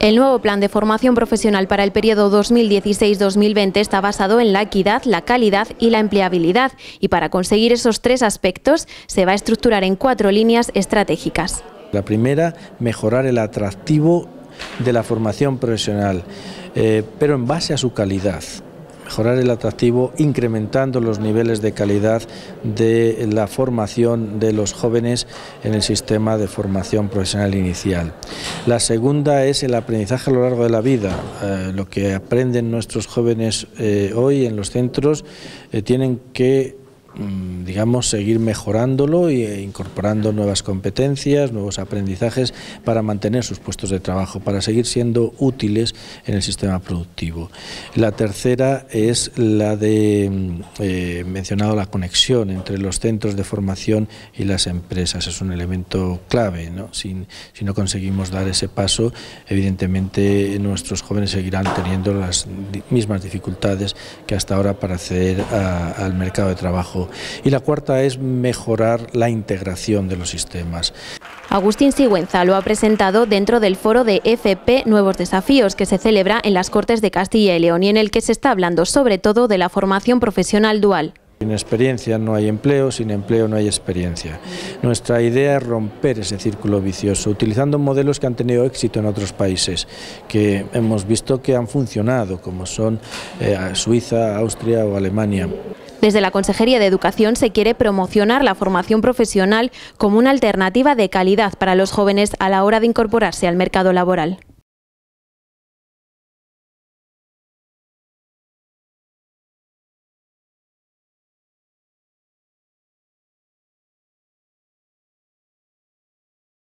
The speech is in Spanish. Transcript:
El nuevo plan de formación profesional para el periodo 2016-2020 está basado en la equidad, la calidad y la empleabilidad y para conseguir esos tres aspectos se va a estructurar en cuatro líneas estratégicas. La primera, mejorar el atractivo de la formación profesional, eh, pero en base a su calidad mejorar el atractivo incrementando los niveles de calidad de la formación de los jóvenes en el sistema de formación profesional inicial. La segunda es el aprendizaje a lo largo de la vida. Eh, lo que aprenden nuestros jóvenes eh, hoy en los centros eh, tienen que digamos, seguir mejorándolo e incorporando nuevas competencias, nuevos aprendizajes para mantener sus puestos de trabajo, para seguir siendo útiles en el sistema productivo. La tercera es la de, mm, eh, mencionado la conexión entre los centros de formación y las empresas. Es un elemento clave. ¿no? Si, si no conseguimos dar ese paso, evidentemente nuestros jóvenes seguirán teniendo las mismas dificultades que hasta ahora para acceder al mercado de trabajo y la cuarta es mejorar la integración de los sistemas. Agustín Sigüenza lo ha presentado dentro del foro de FP Nuevos Desafíos que se celebra en las Cortes de Castilla y León y en el que se está hablando sobre todo de la formación profesional dual. Sin experiencia no hay empleo, sin empleo no hay experiencia. Nuestra idea es romper ese círculo vicioso, utilizando modelos que han tenido éxito en otros países, que hemos visto que han funcionado, como son eh, Suiza, Austria o Alemania. Desde la Consejería de Educación se quiere promocionar la formación profesional como una alternativa de calidad para los jóvenes a la hora de incorporarse al mercado laboral.